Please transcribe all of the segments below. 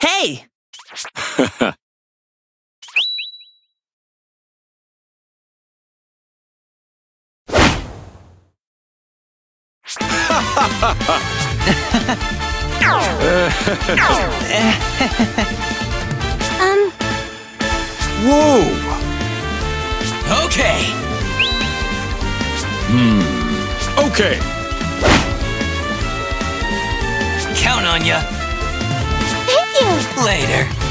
Hey! Um, Whoa! Okay! Hmm. Okay. Count on ya. Thank you. Later.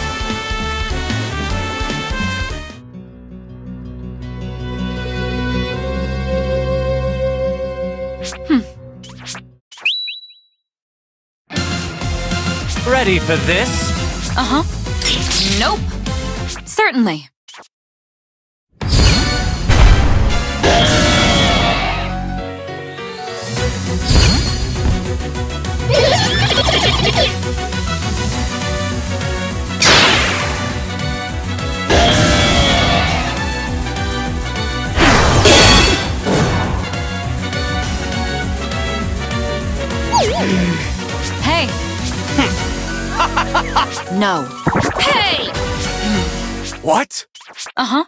Ready for this? Uh-huh. Nope. Certainly. Hey. no. Hey! What? Uh-huh.